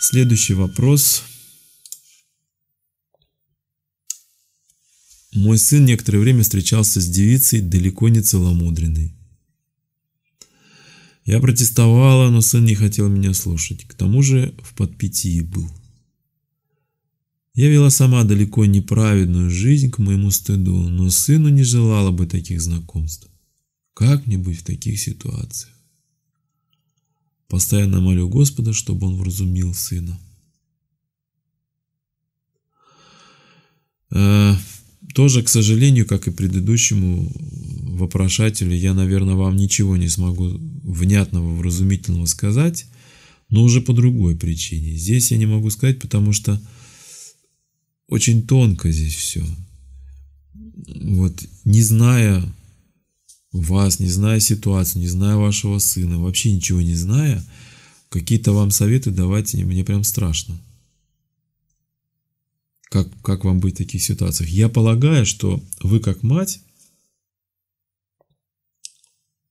Следующий вопрос. Мой сын некоторое время встречался с девицей далеко не целомудренной. Я протестовала, но сын не хотел меня слушать. К тому же в подпитии был. Я вела сама далеко неправедную жизнь к моему стыду, но сыну не желала бы таких знакомств. Как мне быть в таких ситуациях? Постоянно молю Господа, чтобы он вразумил сына. Э, тоже, к сожалению, как и предыдущему вопрошателю, я, наверное, вам ничего не смогу внятного, вразумительного сказать, но уже по другой причине. Здесь я не могу сказать, потому что очень тонко здесь все. Вот, не зная вас, не зная ситуацию, не зная вашего сына, вообще ничего не зная, какие-то вам советы давать мне прям страшно. Как, как вам быть в таких ситуациях? Я полагаю, что вы как мать,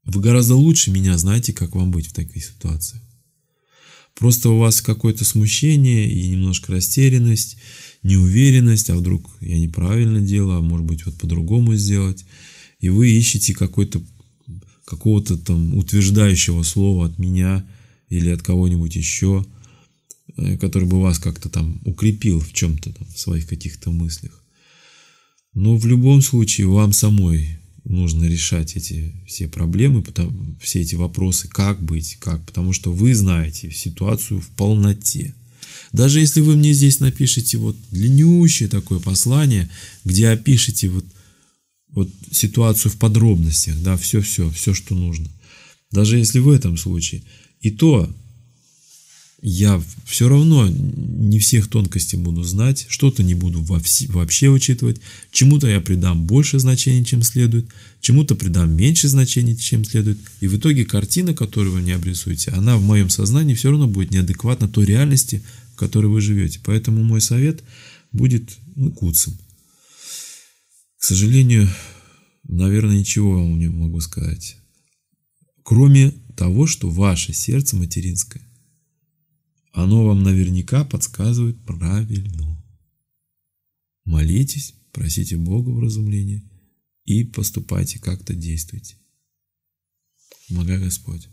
вы гораздо лучше меня знаете, как вам быть в таких ситуациях. Просто у вас какое-то смущение и немножко растерянность, неуверенность, а вдруг я неправильно делаю, а может быть вот по-другому сделать. И вы ищете какой-то какого-то там утверждающего слова от меня или от кого-нибудь еще, э, который бы вас как-то там укрепил в чем-то там, в своих каких-то мыслях. Но в любом случае вам самой нужно решать эти все проблемы, потому, все эти вопросы, как быть, как, потому что вы знаете ситуацию в полноте. Даже если вы мне здесь напишите вот длиннющее такое послание, где опишите вот, вот ситуацию в подробностях, да, все-все, все, что нужно. Даже если в этом случае. И то я все равно не всех тонкостей буду знать, что-то не буду вообще учитывать, чему-то я придам больше значений, чем следует, чему-то придам меньше значений, чем следует, и в итоге картина, которую вы мне обрисуете, она в моем сознании все равно будет неадекватна той реальности, в которой вы живете. Поэтому мой совет будет ну, куцем. Сожалению, наверное, ничего вам не могу сказать. Кроме того, что ваше сердце материнское оно вам наверняка подсказывает правильно. Молитесь, просите Бога вразумления и поступайте как-то действуйте. Помогай Господь.